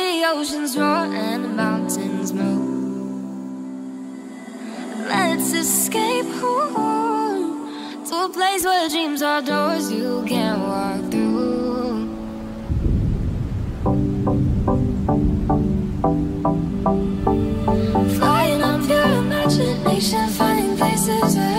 the oceans roar and the mountains move. Let's escape home to a place where dreams are doors you can't walk through. Flying on pure imagination, finding places.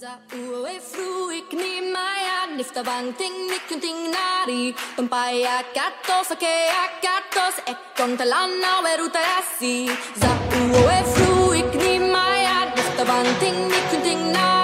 Za uo e fru ik ni maja, nifta van ting mikun ting nari, pampaja katos, ake a katos, ekon talan na weru. Za uo e fru ik ni maja, nifta van ting mikun nari,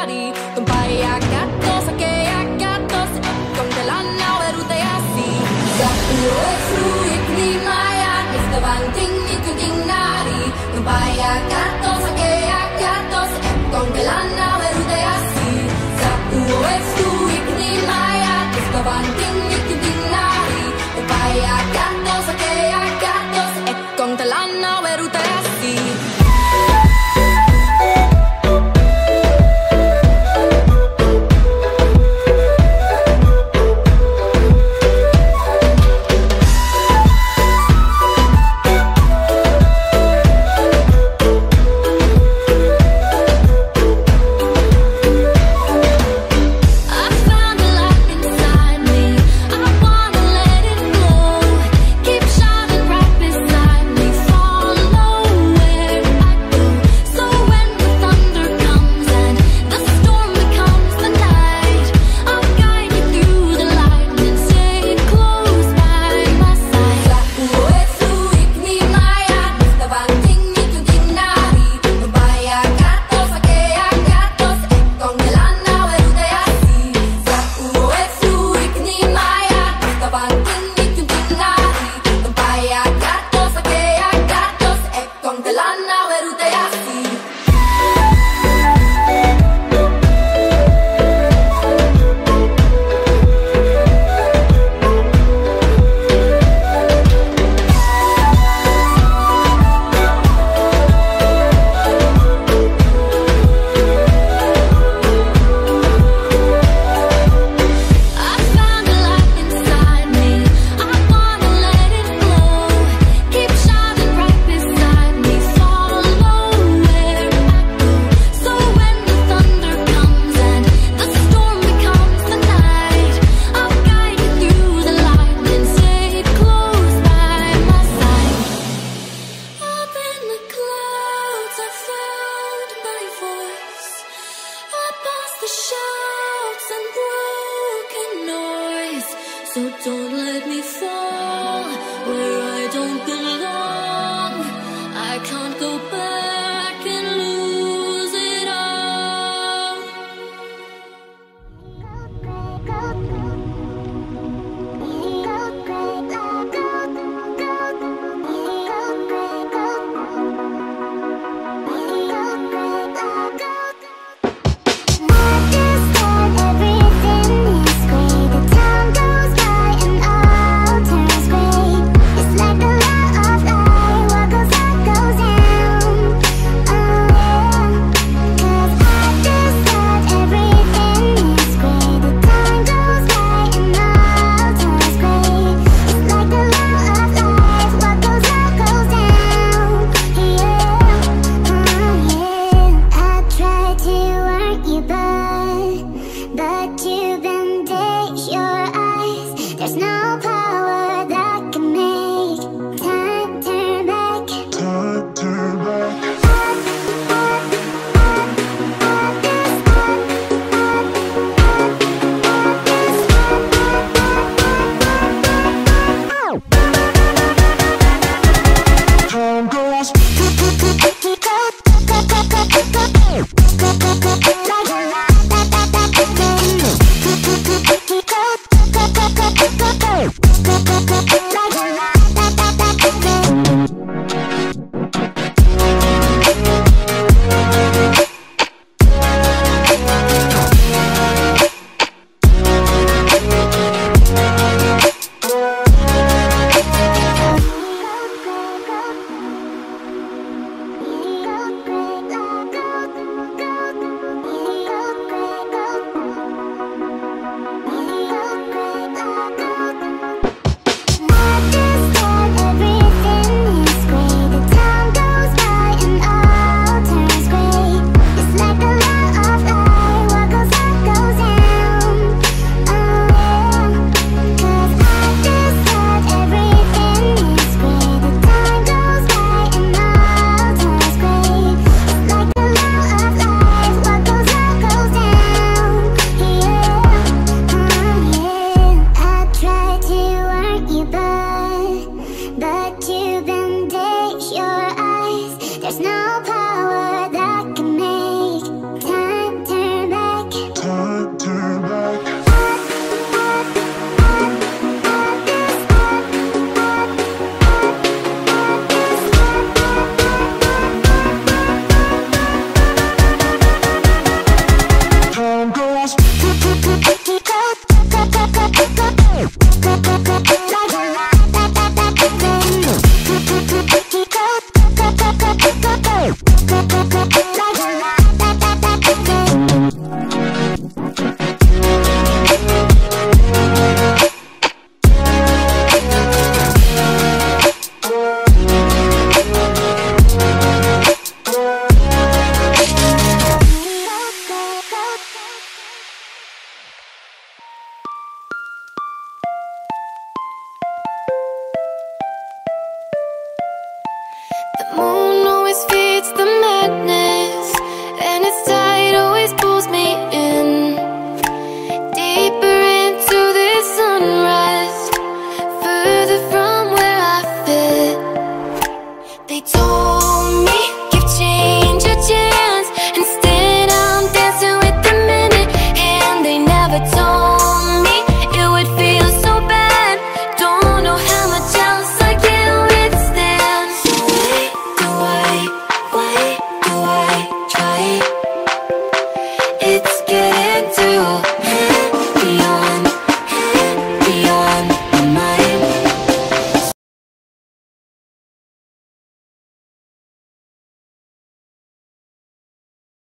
of